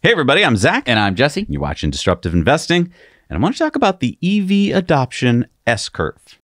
Hey, everybody, I'm Zach. And I'm Jesse. You're watching Disruptive Investing, and I want to talk about the EV adoption S curve.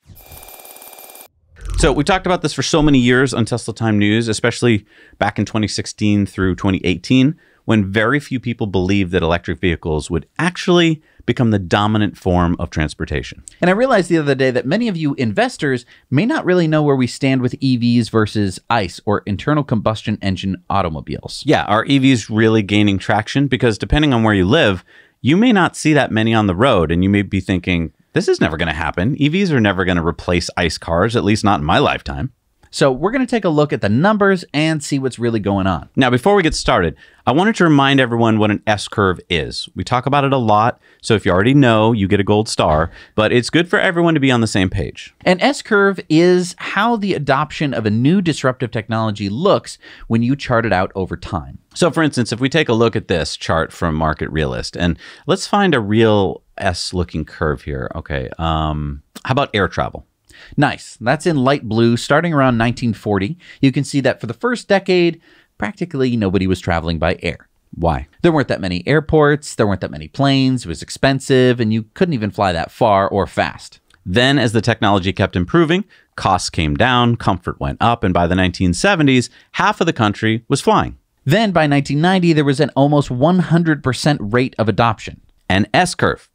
So, we talked about this for so many years on Tesla Time News, especially back in 2016 through 2018, when very few people believed that electric vehicles would actually become the dominant form of transportation. And I realized the other day that many of you investors may not really know where we stand with EVs versus ICE or internal combustion engine automobiles. Yeah, are EVs really gaining traction? Because depending on where you live, you may not see that many on the road, and you may be thinking, this is never going to happen. EVs are never going to replace ICE cars, at least not in my lifetime. So we're going to take a look at the numbers and see what's really going on. Now, before we get started, I wanted to remind everyone what an S curve is. We talk about it a lot, so if you already know, you get a gold star, but it's good for everyone to be on the same page. An S curve is how the adoption of a new disruptive technology looks when you chart it out over time. So, for instance, if we take a look at this chart from Market Realist, and let's find a real S looking curve here. Okay, um, how about air travel? Nice. That's in light blue starting around 1940. You can see that for the first decade, practically nobody was traveling by air. Why? There weren't that many airports, there weren't that many planes, it was expensive, and you couldn't even fly that far or fast. Then, as the technology kept improving, costs came down, comfort went up, and by the 1970s, half of the country was flying. Then, by 1990, there was an almost 100% rate of adoption. An S curve.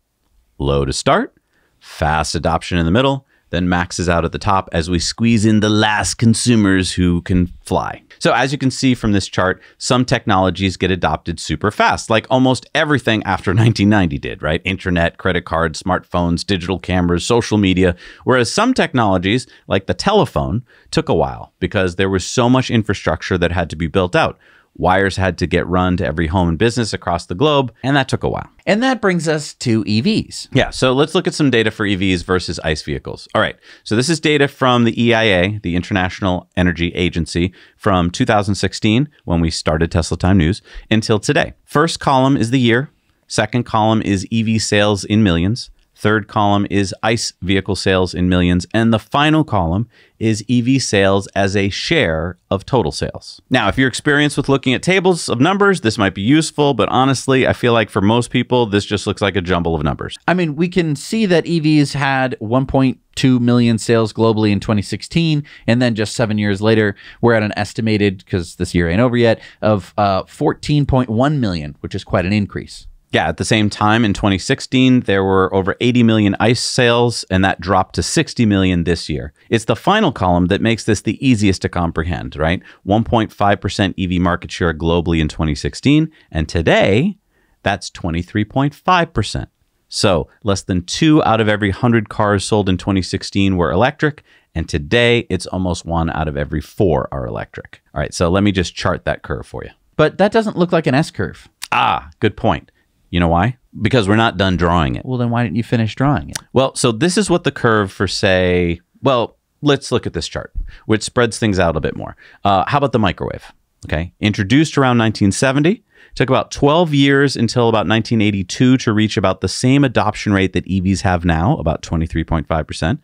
Low to start, fast adoption in the middle, then maxes out at the top as we squeeze in the last consumers who can fly. So, as you can see from this chart, some technologies get adopted super fast, like almost everything after 1990 did, right? Internet, credit cards, smartphones, digital cameras, social media. Whereas some technologies, like the telephone, took a while because there was so much infrastructure that had to be built out. Wires had to get run to every home and business across the globe, and that took a while. And that brings us to EVs. Yeah, so let's look at some data for EVs versus ICE vehicles. All right, so this is data from the EIA, the International Energy Agency, from 2016, when we started Tesla Time News, until today. First column is the year, second column is EV sales in millions. Third column is ICE vehicle sales in millions. And the final column is EV sales as a share of total sales. Now, if you're experienced with looking at tables of numbers, this might be useful, but honestly, I feel like for most people, this just looks like a jumble of numbers. I mean, we can see that EVs had 1.2 million sales globally in 2016. And then just seven years later, we're at an estimated, because this year ain't over yet, of uh, 14.1 million, which is quite an increase. Yeah, at the same time in 2016, there were over 80 million ICE sales, and that dropped to 60 million this year. It's the final column that makes this the easiest to comprehend, right? 1.5% EV market share globally in 2016, and today, that's 23.5%. So, less than two out of every 100 cars sold in 2016 were electric, and today it's almost one out of every four are electric. All right, so let me just chart that curve for you. But that doesn't look like an S curve. Ah, good point. You know why? Because we're not done drawing it. Well, then why didn't you finish drawing it? Well, so this is what the curve for, say, well, let's look at this chart, which spreads things out a bit more. Uh, how about the microwave? Okay. Introduced around 1970, took about 12 years until about 1982 to reach about the same adoption rate that EVs have now, about 23.5%.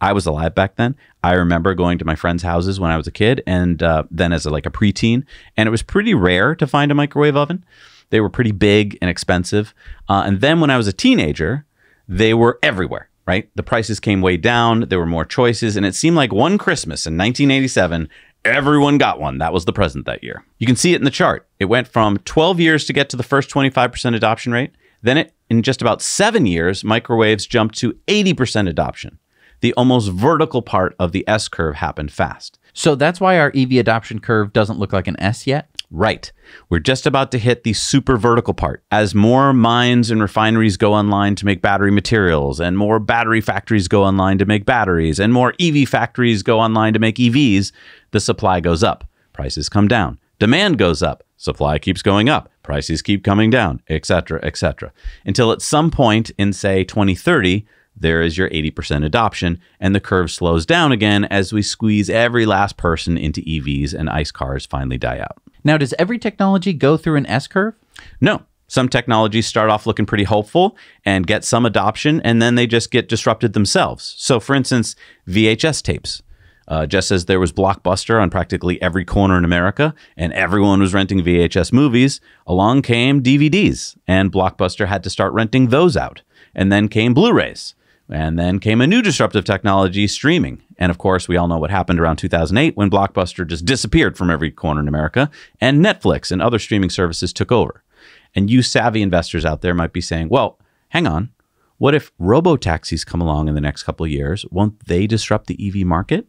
I was alive back then. I remember going to my friends' houses when I was a kid and uh, then as a, like a preteen, and it was pretty rare to find a microwave oven. They were pretty big and expensive. Uh, and then when I was a teenager, they were everywhere, right? The prices came way down. There were more choices. And it seemed like one Christmas in 1987, everyone got one. That was the present that year. You can see it in the chart. It went from 12 years to get to the first 25% adoption rate. Then it, in just about seven years, microwaves jumped to 80% adoption. The almost vertical part of the S curve happened fast. So that's why our EV adoption curve doesn't look like an S yet? Right. We're just about to hit the super vertical part. As more mines and refineries go online to make battery materials, and more battery factories go online to make batteries, and more EV factories go online to make EVs, the supply goes up. Prices come down. Demand goes up. Supply keeps going up. Prices keep coming down, etc., etc. Until at some point in, say, 2030, there is your 80% adoption, and the curve slows down again as we squeeze every last person into EVs and ICE cars finally die out. Now, does every technology go through an S curve? No. Some technologies start off looking pretty hopeful and get some adoption, and then they just get disrupted themselves. So, for instance, VHS tapes. Uh, just as there was Blockbuster on practically every corner in America and everyone was renting VHS movies, along came DVDs and Blockbuster had to start renting those out. And then came Blu rays. And then came a new disruptive technology, streaming. And of course, we all know what happened around 2008 when Blockbuster just disappeared from every corner in America and Netflix and other streaming services took over. And you savvy investors out there might be saying, well, hang on. What if robo taxis come along in the next couple of years? Won't they disrupt the EV market?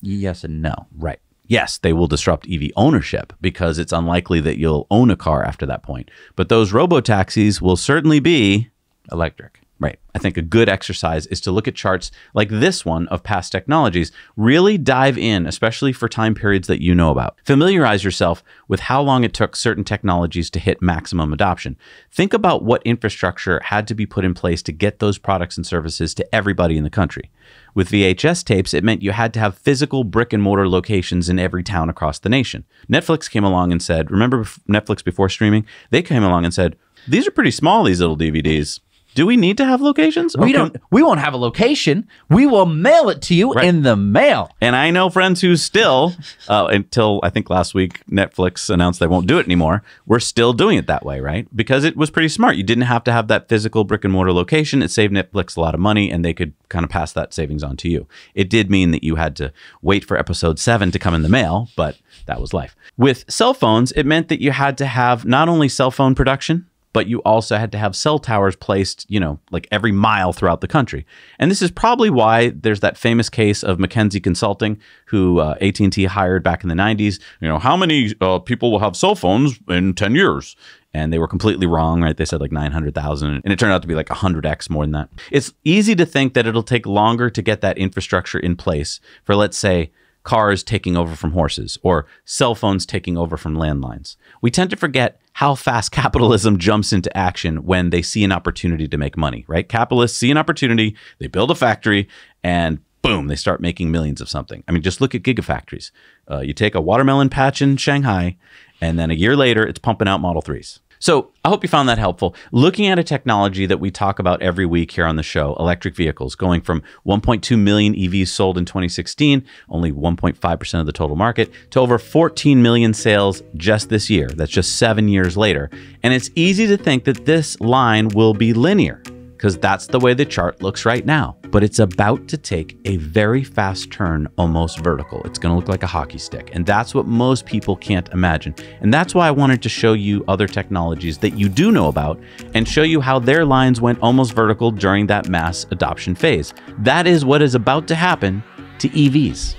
Yes and no. Right. Yes, they will disrupt EV ownership because it's unlikely that you'll own a car after that point. But those robo taxis will certainly be Electric. Right. I think a good exercise is to look at charts like this one of past technologies, really dive in, especially for time periods that you know about. Familiarize yourself with how long it took certain technologies to hit maximum adoption. Think about what infrastructure had to be put in place to get those products and services to everybody in the country. With VHS tapes, it meant you had to have physical brick and mortar locations in every town across the nation. Netflix came along and said, remember Netflix before streaming? They came along and said, these are pretty small, these little DVDs. Do we need to have locations? We don't. We won't have a location. We will mail it to you Right. in the mail. And I know friends who still, uh, until I think last week, Netflix announced they won't do it anymore. We're still doing it that way, right? Because it was pretty smart. You didn't have to have that physical brick and mortar location. It saved Netflix a lot of money and they could kind of pass that savings on to you. It did mean that you had to wait for episode seven to come in the mail, but that was life. With cell phones, it meant that you had to have not only cell phone production, but you also had to have cell towers placed, you know, like every mile throughout the country. And this is probably why there's that famous case of McKinsey Consulting, who uh, AT&T hired back in the 90s. You know, how many uh, people will have cell phones in 10 years? And they were completely wrong, right? They said like 900,000, and it turned out to be like 100x more than that. It's easy to think that it'll take longer to get that infrastructure in place for, let's say, cars taking over from horses or cell phones taking over from landlines. We tend to forget how fast capitalism jumps into action when they see an opportunity to make money, right? Capitalists see an opportunity, they build a factory, and boom, they start making millions of something. I mean, just look at gigafactories. Uh, you take a watermelon patch in Shanghai, and then a year later, it's pumping out Model 3s. So I hope you found that helpful. Looking at a technology that we talk about every week here on the show, electric vehicles, going from 1.2 million EVs sold in 2016, only 1.5% of the total market, to over 14 million sales just this year. That's just seven years later. And it's easy to think that this line will be linear because that's the way the chart looks right now. But it's about to take a very fast turn, almost vertical. It's going to look like a hockey stick. And that's what most people can't imagine. And that's why I wanted to show you other technologies that you do know about and show you how their lines went almost vertical during that mass adoption phase. That is what is about to happen to EVs.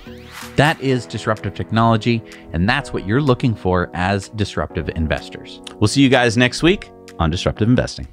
That is disruptive technology, and that's what you're looking for as disruptive investors. We'll see you guys next week on Disruptive Investing.